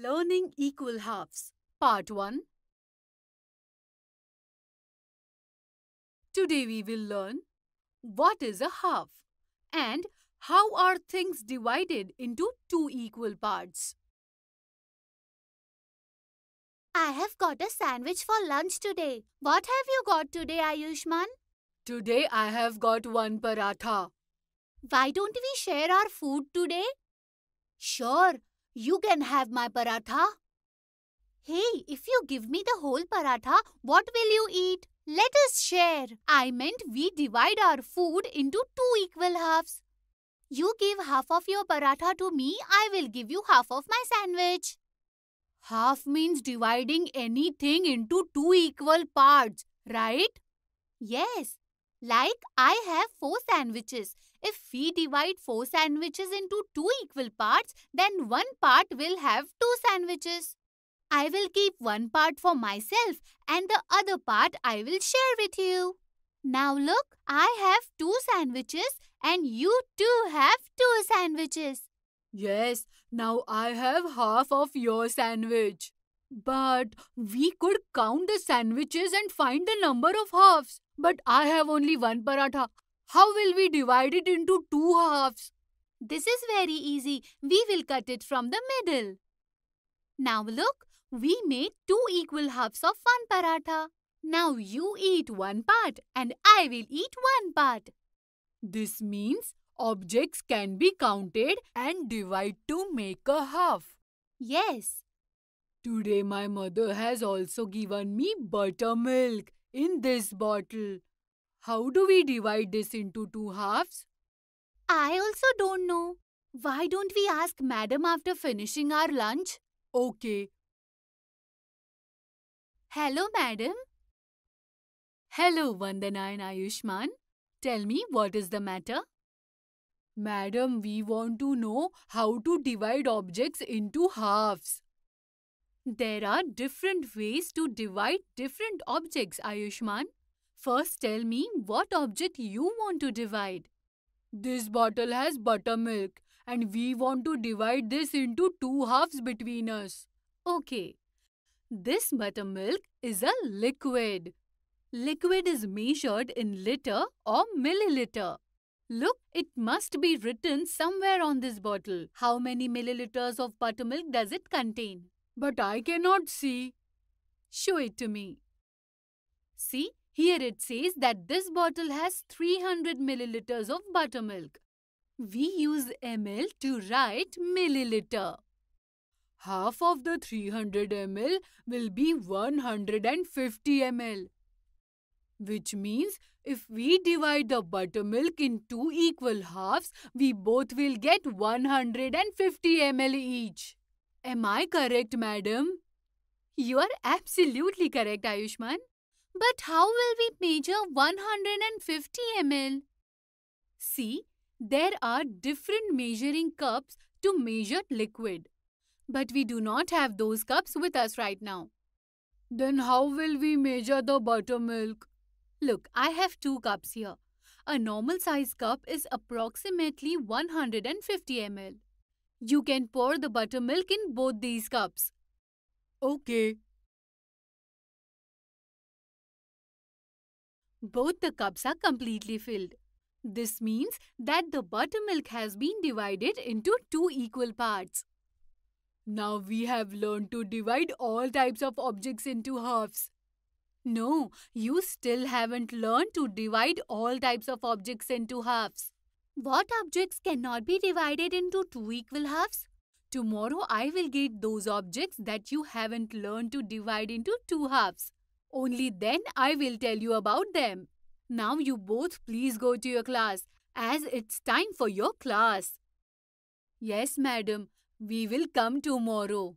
Learning Equal Halves Part 1 Today we will learn what is a half and how are things divided into two equal parts. I have got a sandwich for lunch today. What have you got today, Ayushman? Today I have got one paratha. Why don't we share our food today? Sure, you can have my paratha. Hey, if you give me the whole paratha, what will you eat? Let us share. I meant we divide our food into two equal halves. You give half of your paratha to me, I will give you half of my sandwich. Half means dividing anything into two equal parts, right? Yes, like I have four sandwiches. If we divide four sandwiches into two equal parts, then one part will have two sandwiches. I will keep one part for myself and the other part I will share with you. Now look, I have two sandwiches and you too have two sandwiches. Yes, now I have half of your sandwich. But we could count the sandwiches and find the number of halves. But I have only one paratha. How will we divide it into two halves? This is very easy. We will cut it from the middle. Now look, we made two equal halves of one paratha. Now you eat one part and I will eat one part. This means objects can be counted and divide to make a half. Yes. Today my mother has also given me buttermilk in this bottle. How do we divide this into two halves? I also don't know. Why don't we ask madam after finishing our lunch? Okay. Hello, madam. Hello, Vandana and Ayushman. Tell me what is the matter? Madam, we want to know how to divide objects into halves. There are different ways to divide different objects, Ayushman. First, tell me what object you want to divide. This bottle has buttermilk and we want to divide this into two halves between us. Okay. This buttermilk is a liquid. Liquid is measured in liter or milliliter. Look, it must be written somewhere on this bottle. How many milliliters of buttermilk does it contain? But I cannot see. Show it to me. See, here it says that this bottle has 300 milliliters of buttermilk. We use ml to write milliliter. Half of the 300 ml will be 150 ml. Which means if we divide the buttermilk in two equal halves, we both will get 150 ml each. Am I correct, madam? You are absolutely correct, Ayushman. But how will we measure 150 ml? See, there are different measuring cups to measure liquid. But we do not have those cups with us right now. Then how will we measure the buttermilk? Look, I have two cups here. A normal size cup is approximately 150 ml. You can pour the buttermilk in both these cups. Okay. Both the cups are completely filled. This means that the buttermilk has been divided into two equal parts. Now we have learned to divide all types of objects into halves. No, you still haven't learned to divide all types of objects into halves. What objects cannot be divided into two equal halves? Tomorrow I will get those objects that you haven't learned to divide into two halves. Only then I will tell you about them. Now you both please go to your class as it's time for your class. Yes, madam. We will come tomorrow.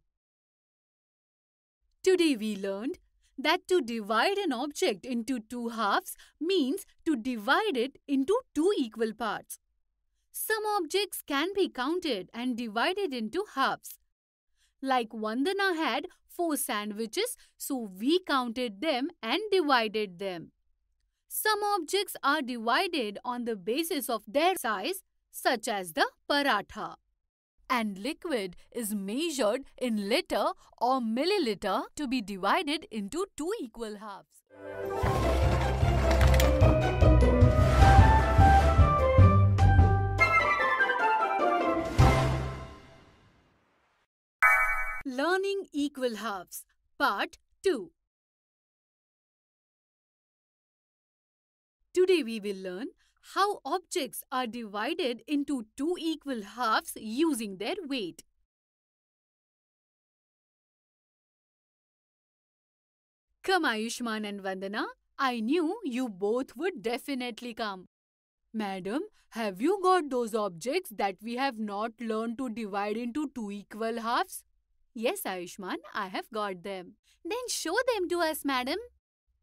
Today we learned that to divide an object into two halves means to divide it into two equal parts. Some objects can be counted and divided into halves. Like Vandana had four sandwiches, so we counted them and divided them. Some objects are divided on the basis of their size, such as the paratha. and liquid is measured in liter or milliliter to be divided into two equal halves. Equal Halves Part 2 Today we will learn how objects are divided into two equal halves using their weight. Come Ayushman and Vandana, I knew you both would definitely come. Madam, have you got those objects that we have not learned to divide into two equal halves? Yes, Ayushman, I have got them. Then show them to us, madam.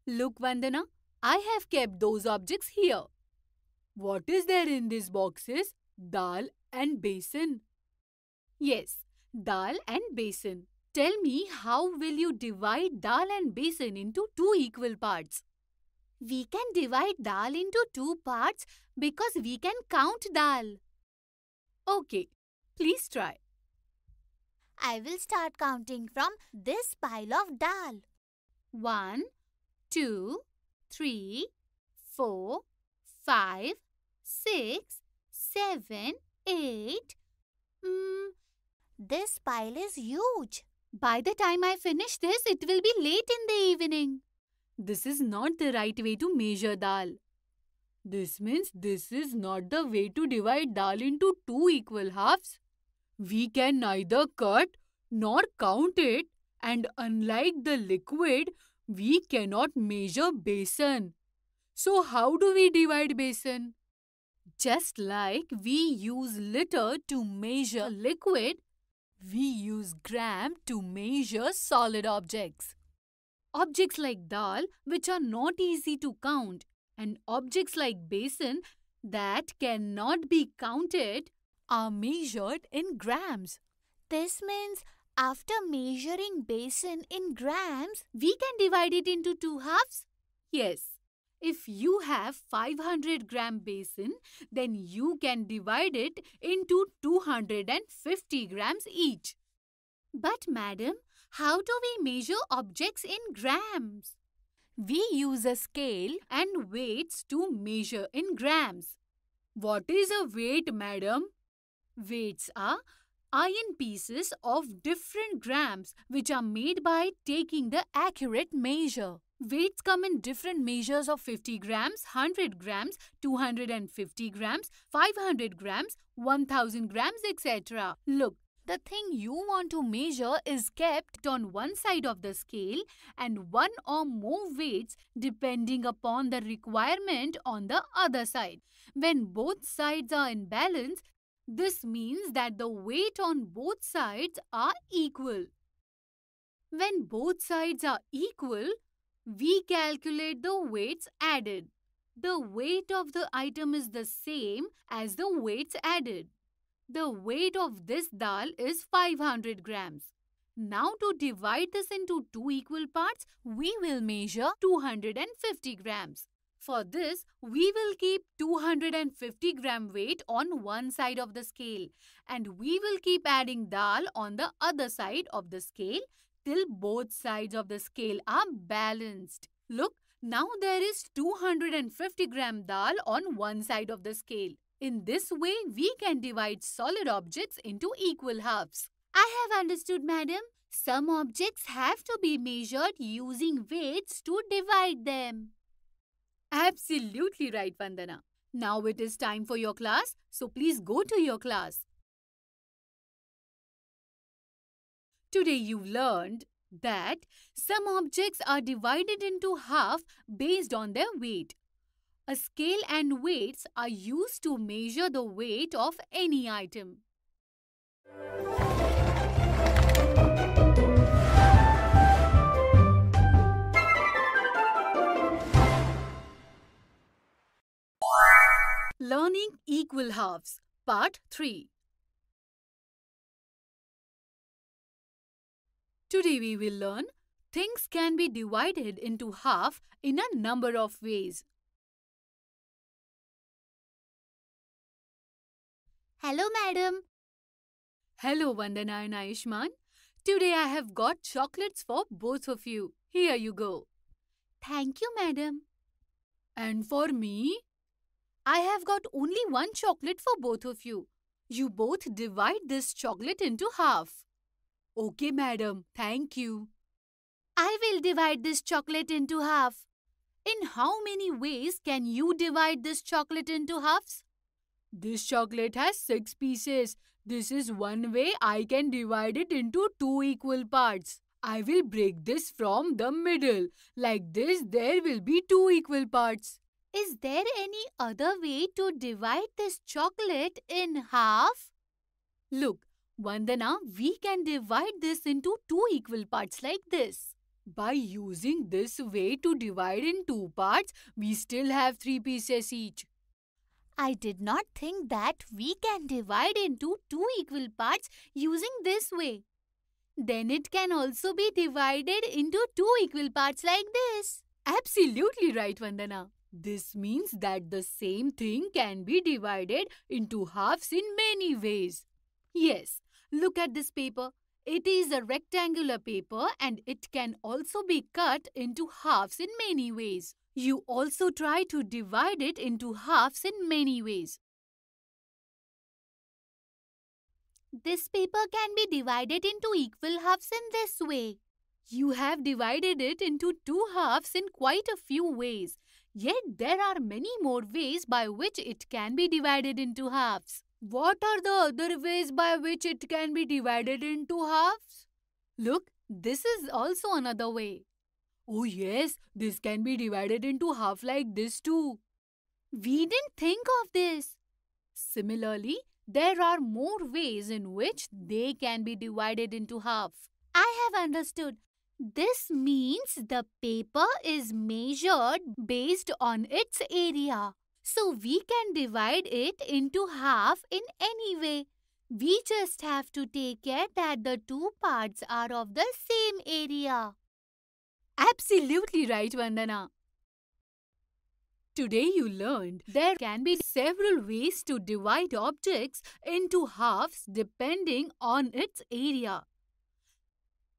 Look, Vandana, I have kept those objects here. What is there in these boxes? Dal and besan. Yes, dal and besan. Tell me, how will you divide dal and besan into two equal parts? We can divide dal into two parts because we can count dal. Okay, please try. I will start counting from this pile of dal. One, two, three, four, five, six, seven, eight. Mm, this pile is huge. By the time I finish this, it will be late in the evening. This is not the right way to measure dal. This means this is not the way to divide dal into two equal halves. We can neither cut nor count it and unlike the liquid, we cannot measure besan. So how do we divide besan? Just like we use liter to measure liquid, we use gram to measure solid objects. Objects like dal, which are not easy to count, and objects like besan that cannot be counted are measured in grams. This means after measuring besan in grams, we can divide it into two halves? Yes. If you have 500 gram besan, then you can divide it into 250 grams each. But madam, how do we measure objects in grams? We use a scale and weights to measure in grams. What is a weight, madam? Weights are iron pieces of different grams which are made by taking the accurate measure. Weights come in different measures of 50 grams, 100 grams, 250 grams, 500 grams, 1000 grams, etc. Look, the thing you want to measure is kept on one side of the scale and one or more weights depending upon the requirement on the other side. When both sides are in balance, this means that the weight on both sides are equal. When both sides are equal, we calculate the weights added. The weight of the item is the same as the weights added. The weight of this dal is 500 grams. Now to divide this into two equal parts, we will measure 250 grams. For this, we will keep 250 gram weight on one side of the scale and we will keep adding dal on the other side of the scale till both sides of the scale are balanced. Look, now there is 250 gram dal on one side of the scale. In this way, we can divide solid objects into equal halves. I have understood, madam. Some objects have to be measured using weights to divide them. Absolutely right, Vandana. Now it is time for your class, so please go to your class. Today you've learned that some objects are divided into half based on their weight. A scale and weights are used to measure the weight of any item. Equal Halves Part 3 Today we will learn things can be divided into half in a number of ways. Hello, madam. Hello, Vandana and Ayushman. Today I have got chocolates for both of you. Here you go. Thank you, madam. And for me? I have got only one chocolate for both of you. You both divide this chocolate into half. Okay, madam. Thank you. I will divide this chocolate into half. In how many ways can you divide this chocolate into halves? This chocolate has six pieces. This is one way I can divide it into two equal parts. I will break this from the middle. Like this, there will be two equal parts. Is there any other way to divide this chocolate in half? Look, Vandana, we can divide this into two equal parts like this. By using this way to divide in two parts, we still have three pieces each. I did not think that we can divide into two equal parts using this way. Then it can also be divided into two equal parts like this. Absolutely right, Vandana. This means that the same thing can be divided into halves in many ways. Yes, look at this paper. It is a rectangular paper and it can also be cut into halves in many ways. You also try to divide it into halves in many ways. This paper can be divided into equal halves in this way. You have divided it into two halves in quite a few ways. Yet there are many more ways by which it can be divided into halves. What are the other ways by which it can be divided into halves? Look, this is also another way. Oh yes, this can be divided into half like this too. We didn't think of this. Similarly, there are more ways in which they can be divided into half. I have understood. This means the paper is measured based on its area. So we can divide it into half in any way. We just have to take care that the two parts are of the same area. Absolutely right, Vandana. Today you learned there can be several ways to divide objects into halves depending on its area.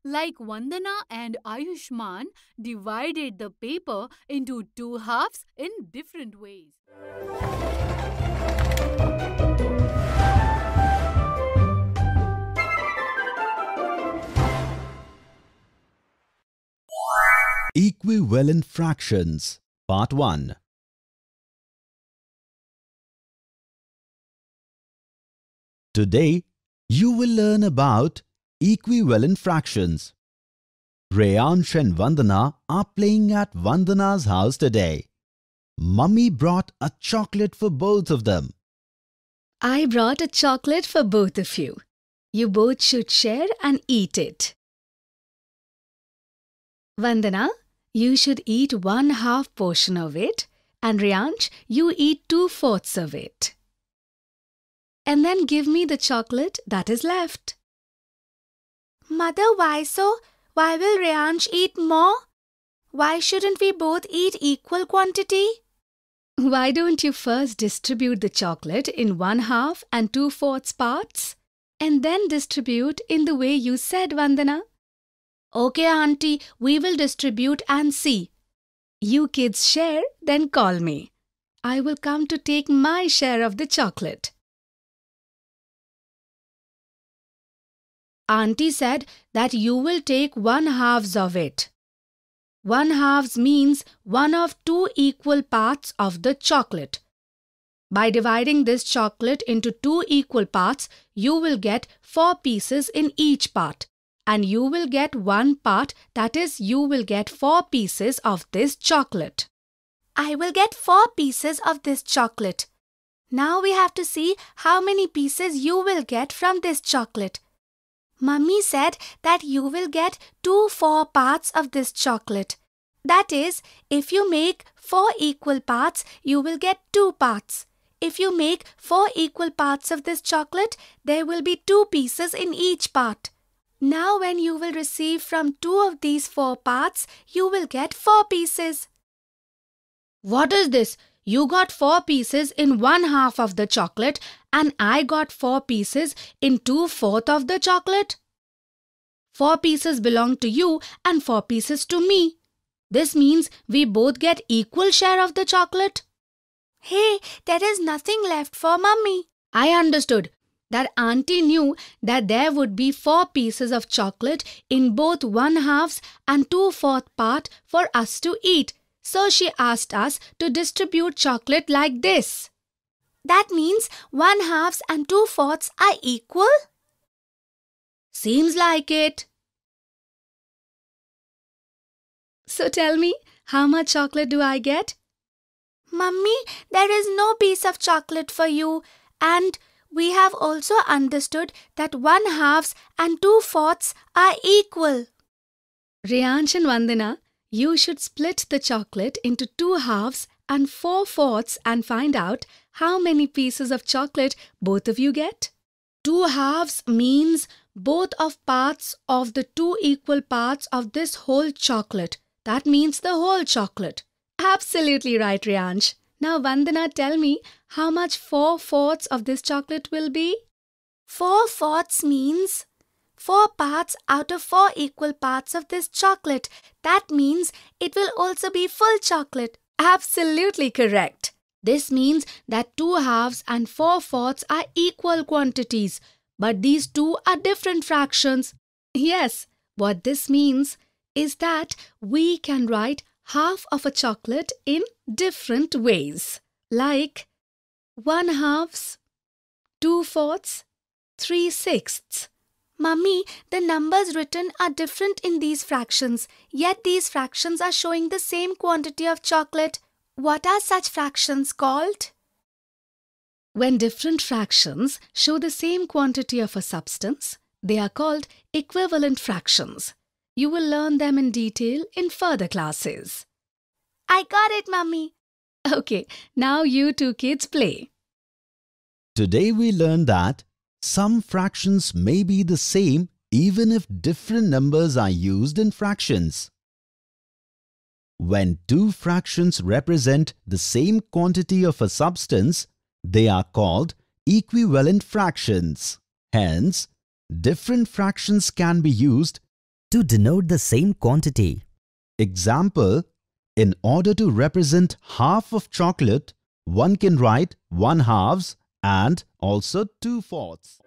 Like Vandana and Ayushman divided the paper into two halves in different ways. Equivalent fractions Part 1 Today, you will learn about equivalent fractions. Reyansh and Vandana are playing at Vandana's house today. Mummy brought a chocolate for both of them. I brought a chocolate for both of you. You both should share and eat it. Vandana, you should eat one half portion of it, and Reyansh, you eat two fourths of it. And then give me the chocolate that is left. Mother, why so? Why will Reyansh eat more? Why shouldn't we both eat equal quantity? Why don't you first distribute the chocolate in one half and two fourths parts? And then distribute in the way you said, Vandana. Okay, Auntie, we will distribute and see. You kids share, then call me. I will come to take my share of the chocolate. Auntie said that you will take one halves of it. One halves means one of two equal parts of the chocolate. By dividing this chocolate into two equal parts, you will get four pieces in each part. And you will get one part, that is, you will get four pieces of this chocolate. I will get four pieces of this chocolate. Now we have to see how many pieces you will get from this chocolate. Mummy said that you will get two four parts of this chocolate. That is, if you make four equal parts, you will get two parts. If you make four equal parts of this chocolate, there will be two pieces in each part. Now when you will receive from two of these four parts, you will get four pieces. What is this? You got four pieces in one half of the chocolate and I got four pieces in two fourth of the chocolate. Four pieces belong to you and four pieces to me. This means we both get equal share of the chocolate. Hey, there is nothing left for mummy. I understood that auntie knew that there would be four pieces of chocolate in both one halves and two fourth part for us to eat. So she asked us to distribute chocolate like this. That means one halves and two fourths are equal? Seems like it. So tell me, how much chocolate do I get? Mummy, there is no piece of chocolate for you. And we have also understood that one halves and two fourths are equal. Reyansh and Vandana, you should split the chocolate into two halves and four fourths and find out how many pieces of chocolate both of you get. Two halves means both of parts of the two equal parts of this whole chocolate. That means the whole chocolate. Absolutely right, Reyansh. Now, Vandana, tell me how much four fourths of this chocolate will be? Four fourths means four parts out of four equal parts of this chocolate. That means it will also be full chocolate. Absolutely correct. This means that two halves and four fourths are equal quantities, but these two are different fractions. Yes, what this means is that we can write half of a chocolate in different ways, like one halves, two fourths, three sixths. Mummy, the numbers written are different in these fractions, yet these fractions are showing the same quantity of chocolate. What are such fractions called? When different fractions show the same quantity of a substance, they are called equivalent fractions. You will learn them in detail in further classes. I got it, Mummy. Okay, now you two kids play. Today we learned that some fractions may be the same even if different numbers are used in fractions. When two fractions represent the same quantity of a substance, they are called equivalent fractions. Hence, different fractions can be used to denote the same quantity. Example, in order to represent half of chocolate, one can write one halves and also two fourths.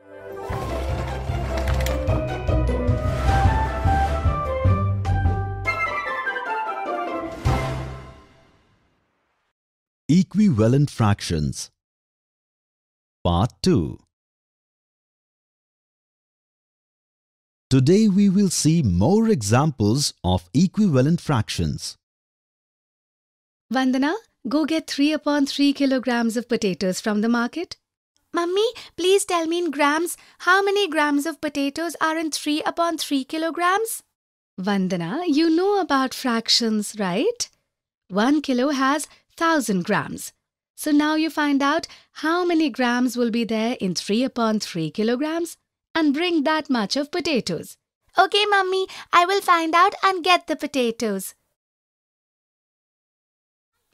Equivalent fractions Part 2 Today we will see more examples of equivalent fractions. Vandana, go get 3 upon 3 kilograms of potatoes from the market. Mummy, please tell me in grams how many grams of potatoes are in 3 upon 3 kilograms? Vandana, you know about fractions, right? 1 kilo has 1000 grams. So now you find out how many grams will be there in 3 upon 3 kilograms and bring that much of potatoes. Okay, Mummy, I will find out and get the potatoes.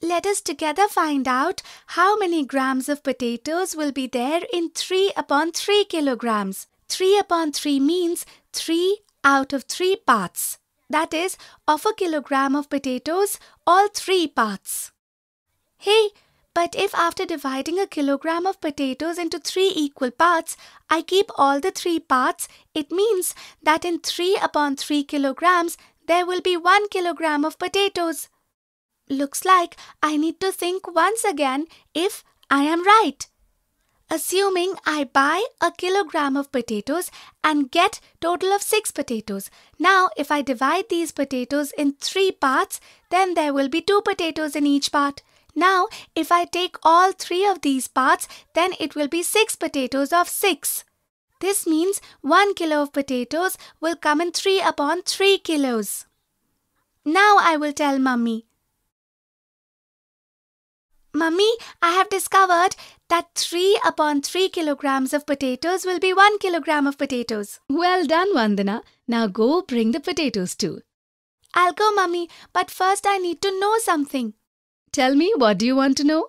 Let us together find out how many grams of potatoes will be there in 3 upon 3 kilograms. 3 upon 3 means 3 out of 3 parts. That is, of a kilogram of potatoes, all 3 parts. Hey, but if after dividing a kilogram of potatoes into three equal parts, I keep all the three parts, it means that in 3 upon 3 kilograms, there will be 1 kilogram of potatoes. Looks like I need to think once again if I am right. Assuming I buy a kilogram of potatoes and get total of 6 potatoes. Now if I divide these potatoes in 3 parts, then there will be 2 potatoes in each part. Now, if I take all three of these parts, then it will be 6 potatoes of 6. This means 1 kilo of potatoes will come in 3 upon 3 kilos. Now I will tell Mummy. Mummy, I have discovered that 3 upon 3 kilograms of potatoes will be 1 kilogram of potatoes. Well done, Vandana. Now go bring the potatoes too. I'll go, Mummy, but first I need to know something. Tell me, what do you want to know?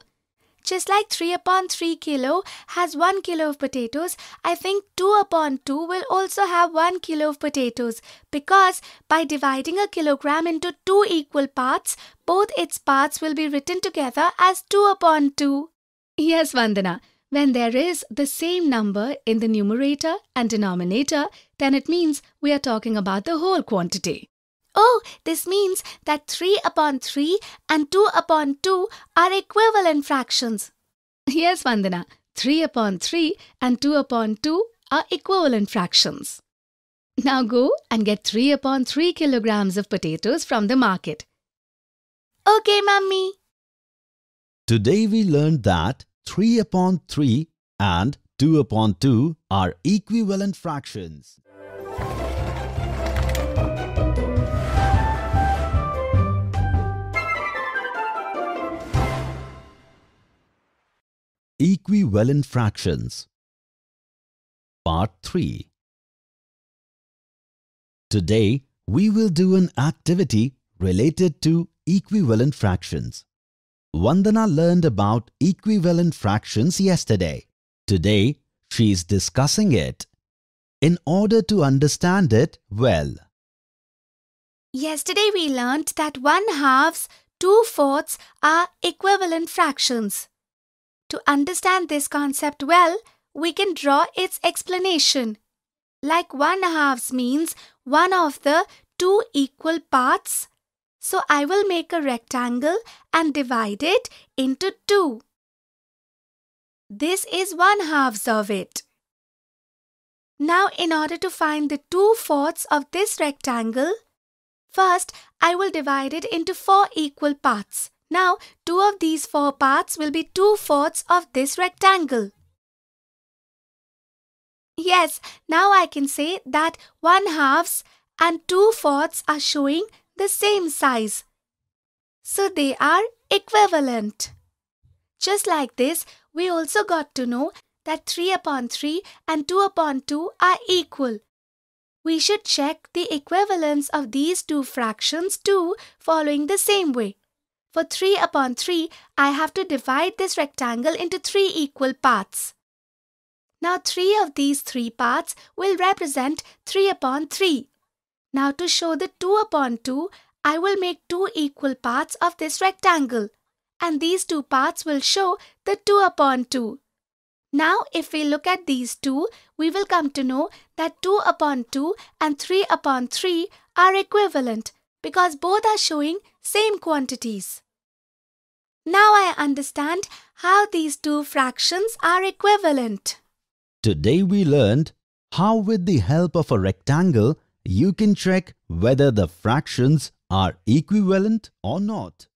Just like 3 upon 3 kilo has 1 kilo of potatoes, I think 2 upon 2 will also have 1 kilo of potatoes because by dividing a kilogram into two equal parts, both its parts will be written together as 2 upon 2. Yes, Vandana. When there is the same number in the numerator and denominator, then it means we are talking about the whole quantity. Oh, this means that 3 upon 3 and 2 upon 2 are equivalent fractions. Yes, Vandana. 3 upon 3 and 2 upon 2 are equivalent fractions. Now go and get 3 upon 3 kilograms of potatoes from the market. Okay, Mummy. Today we learned that 3 upon 3 and 2 upon 2 are equivalent fractions. Equivalent fractions Part 3 Today we will do an activity related to equivalent fractions. Vandana learned about equivalent fractions yesterday. Today, she is discussing it in order to understand it well. Yesterday we learnt that 1 halves, 2 fourths are equivalent fractions. To understand this concept well, we can draw its explanation. Like 1 halves means one of the two equal parts so I will make a rectangle and divide it into two. This is one half of it. Now in order to find the two fourths of this rectangle, first I will divide it into four equal parts. Now two of these four parts will be two fourths of this rectangle. Yes, now I can say that one halves and two fourths are showing the same size. So they are equivalent. Just like this, we also got to know that 3 upon 3 and 2 upon 2 are equal. We should check the equivalence of these two fractions too following the same way. For 3 upon 3, I have to divide this rectangle into 3 equal parts. Now 3 of these 3 parts will represent 3 upon 3. Now to show the 2 upon 2, I will make two equal parts of this rectangle. And these two parts will show the 2 upon 2. Now if we look at these two, we will come to know that 2 upon 2 and 3 upon 3 are equivalent because both are showing same quantities. Now I understand how these two fractions are equivalent. Today we learned how with the help of a rectangle you can check whether the fractions are equivalent or not.